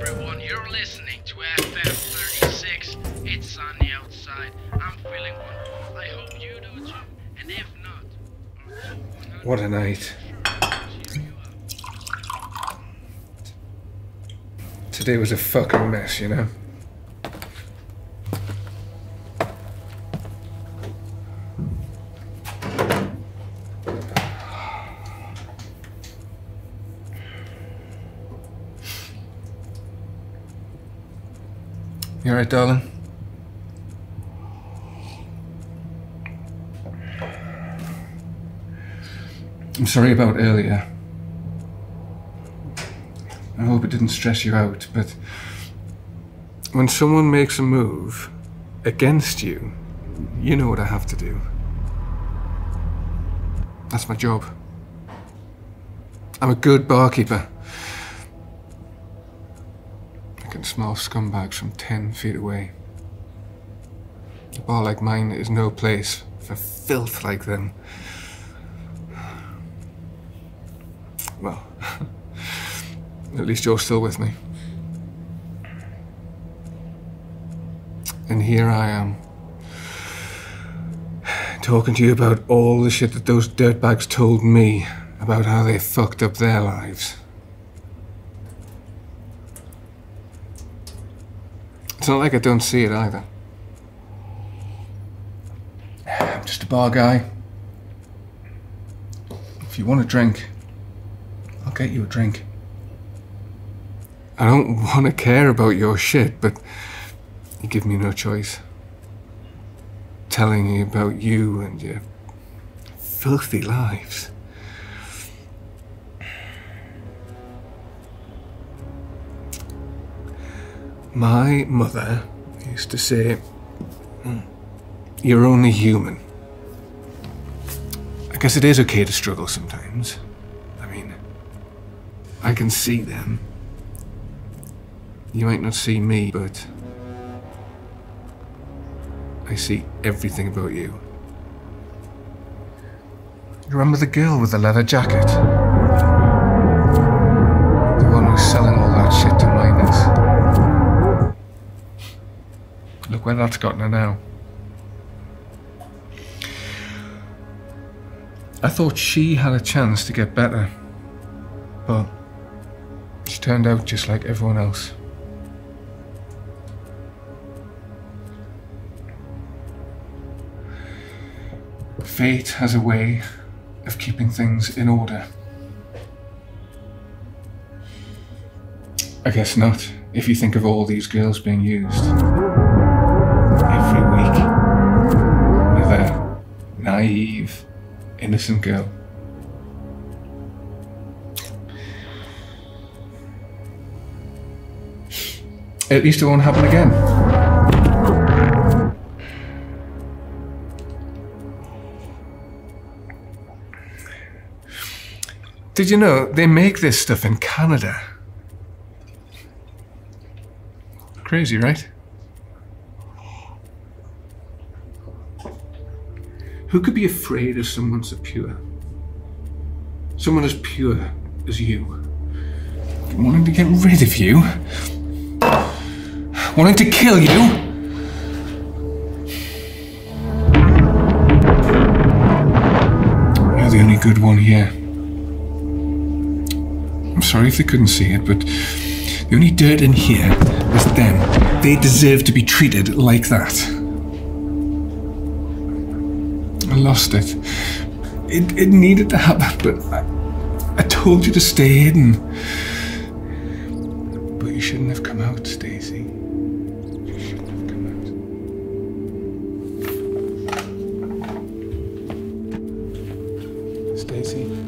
everyone. You're listening to FM36. It's sunny outside. I'm feeling wonderful. I hope you do too. And if not, What a night. Today was a fucking mess, you know? You alright, darling? I'm sorry about earlier. I hope it didn't stress you out, but when someone makes a move against you, you know what I have to do. That's my job. I'm a good barkeeper. Can smell scumbags from 10 feet away. A bar like mine is no place for filth like them. Well, at least you're still with me. And here I am, talking to you about all the shit that those dirtbags told me about how they fucked up their lives. It's not like I don't see it either. I'm just a bar guy. If you want a drink, I'll get you a drink. I don't want to care about your shit, but you give me no choice. Telling me about you and your filthy lives. My mother used to say, "Mm, You're only human. I guess it is okay to struggle sometimes. I mean, I can see them. You might not see me, but I see everything about you. You remember the girl with the leather jacket? Where that's gotten her now. I thought she had a chance to get better, but she turned out just like everyone else. Fate has a way of keeping things in order. I guess not, if you think of all these girls being used. Naive, innocent girl. At least it won't happen again. Did you know they make this stuff in Canada? Crazy, right? Who could be afraid of someone so pure? Someone as pure as you. Wanting to get rid of you? Wanting to kill you? You're the only good one here. I'm sorry if they couldn't see it, but the only dirt in here is them. They deserve to be treated like that. I lost it. It, it needed to happen, but I, I told you to stay hidden. But you shouldn't have come out, Stacy. Stacy.